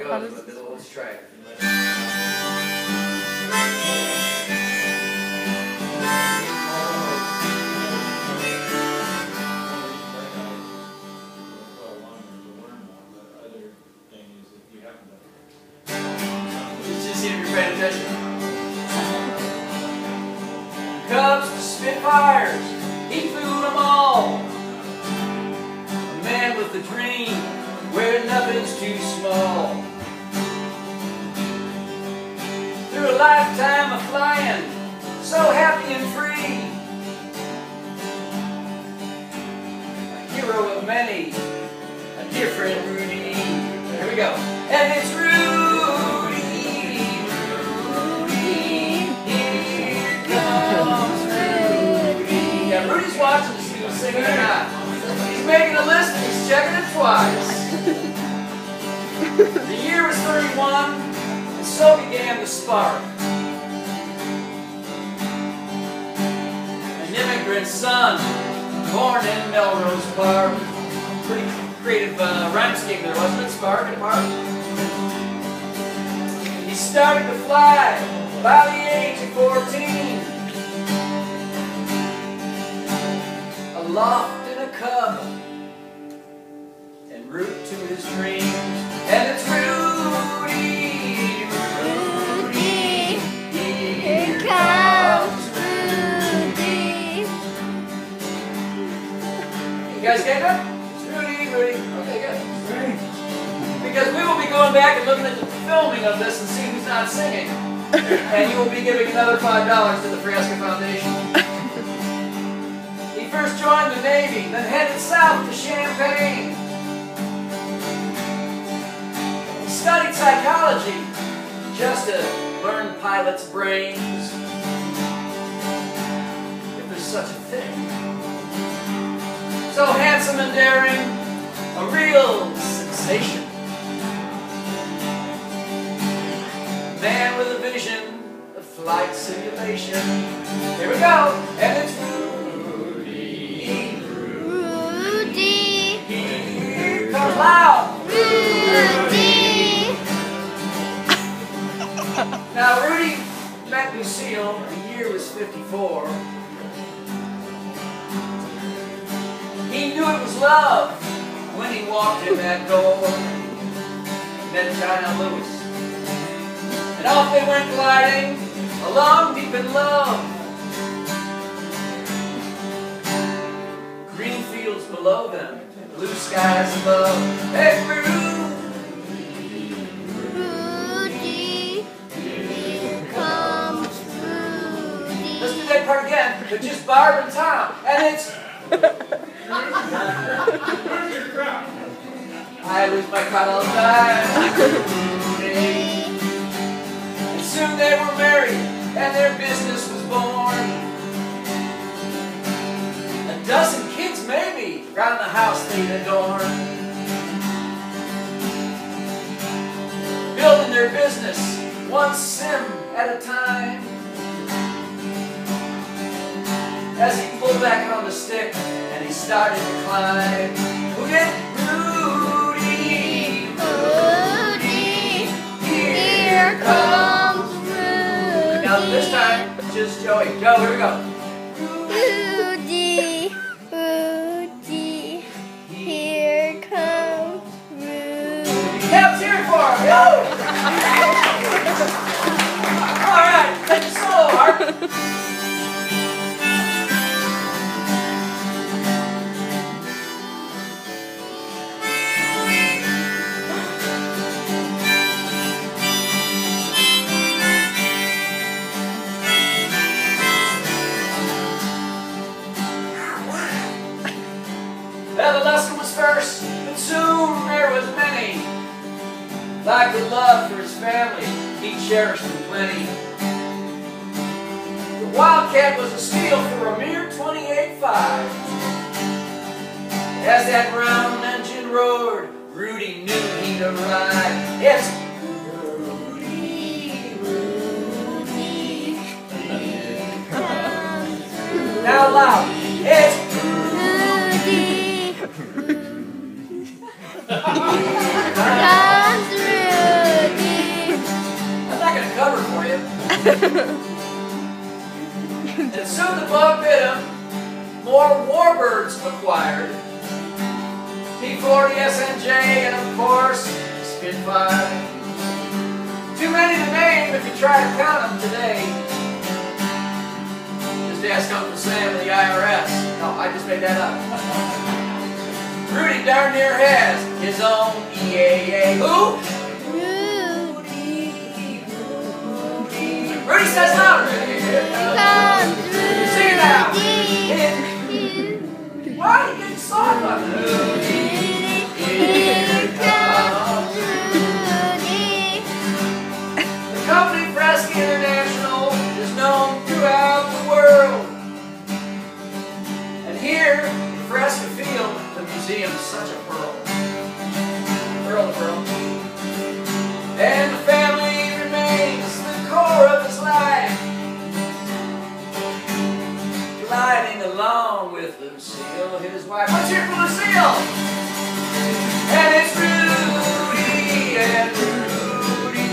it goes, but let's try it. Let's just see if you're paying attention. Cubs to Spitfires, he flew them all. A man with a dream where nothing's too small. Lifetime of flying, so happy and free. A hero of many, a different Rudy. Here we go. And it's Rudy, Rudy, here comes Rudy. Yeah, Rudy's watching to see who's singing or not. He's making a list and he's checking it twice. So began the spark. An immigrant son, born in Melrose Park. Pretty creative uh, scheme there, wasn't it? Spark and Park. He started to fly by the age of 14. Aloft in a cub, You guys get? It's Rudy, Rudy. Okay, good. Because we will be going back and looking at the filming of this and seeing who's not singing. and you will be giving another $5 to the Frasca Foundation. he first joined the Navy, then headed south to Champaign. He studied psychology just to learn pilots' brains. If there's such a thing. So handsome and daring, a real sensation. Man with a vision of flight simulation. Here we go, and it's Rudy. Rudy. Here comes loud. Rudy. Now Rudy met Lucille. The year was 54. Love when he walked in that door. Met China Lewis. And off they went gliding, along deep in love. Green fields below them, blue skies above. Hey, Rudy, Rudy. Here comes Rudy. let's do that part again, but just Barb and Tom. And it's I lose my time. and soon they were married, and their business was born. A dozen kids, maybe, round the house they'd adorn. Building their business, one sim at a time. As he pulled back on the stick, and he started to climb. Who did? Now this time, just Joey. Joe, here we go. Rudy. Rudy. Here comes Rudy. Yeah, let's it for him. Yo! All right, it slow, Art. First, but soon there was many. Like the love for his family, he cherished them plenty. The Wildcat was a steal for a mere 28.5. As that round engine roared, Rudy knew he'd arrive. It's Rudy, Rudy. Now loud. It's and soon the bug bit him. More warbirds acquired. P-40 SNJ and of course Spitfire. Too many to name if you try to count them today. His dad's Uncle Sam of the IRS. No, I just made that up. Rudy darn near has his own EAA. Who? Rudy says Sing it out. Why are you getting soft on. The company Frasca International is known throughout the world. And here in Frasca Field, the museum is such a pearl. Pearl pearl. Along with Lucille, his wife. Let's hear for Lucille! And it's Rudy and Rudy.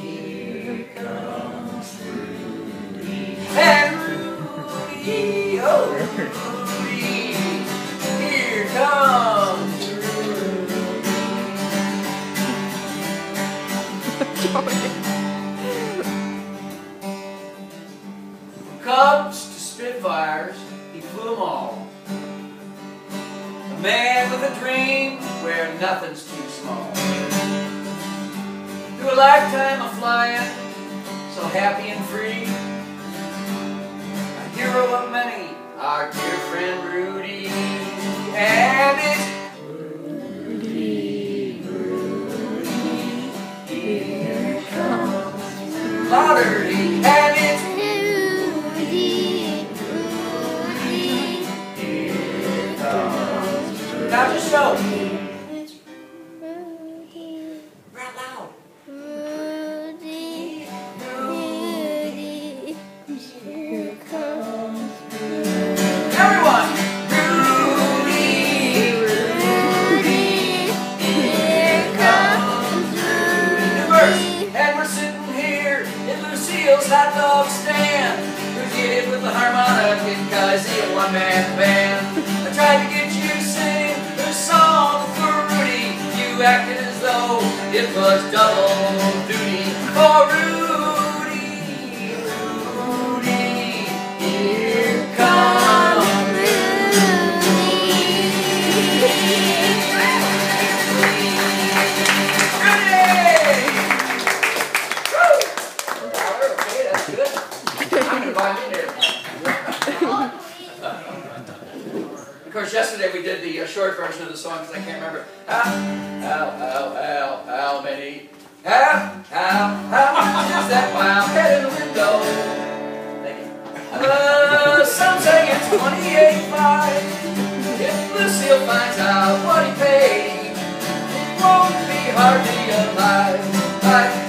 Here comes Rudy. And Rudy, oh Rudy. Here comes From them all. A man with a dream where nothing's too small. Through a lifetime of flying, so happy and free. A hero of many, our dear friend Rudy. And it's Rudy, Rudy, here comes louder, hot dog stand. Who's hit with the harmonica because he a one-man band. I tried to get you to sing a song for Rudy. You acted as though it was double duty for Rudy. Course, yesterday we did the uh, short version of the song because I can't remember. How, how, how, how, how many? How, how, how much is that wild head in the window? Thank you. Uh, some say it's 28.5. If Lucille finds out what he paid, it won't be hard to realize. I